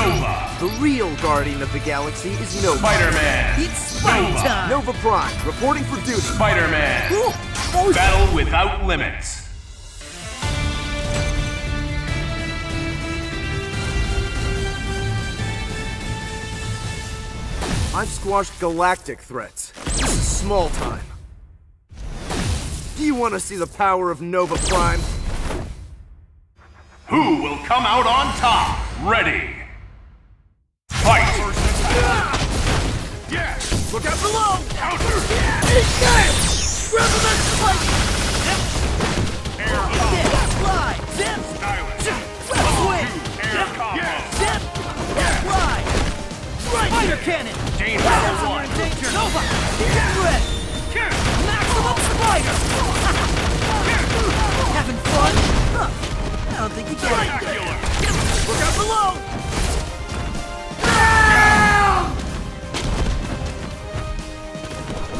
Nova. The real guardian of the galaxy is Nova. Spider-Man. It's fight Nova. Nova Prime, reporting for duty. Spider-Man. Oh, Battle without limits. I've squashed galactic threats. This is small time. Do you want to see the power of Nova Prime? Who will come out on top? Ready. Look out below! Counter. Grab him extra fight! Air Zip! combo. Fly! Zip! Silence. Swing! Air combo. Zip! Fly! Right Spider cannon! Danger Battle's one. danger! Nova! Get ready! Maximum spider! Having fun? Huh. I don't think you get it. Look out below!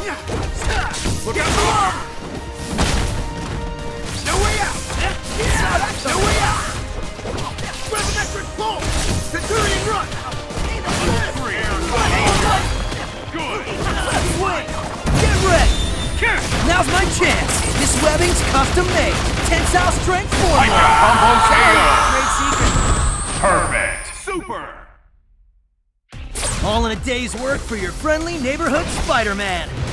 Look out! No way out! No way out! Centurion Rush! Three. Air combo. Good. Get ready! Now's my chance! This webbing's custom made! Tensile strength formula! combo KO. Great secret! Perfect. Super. All in a day's work for your friendly neighborhood Spider-Man!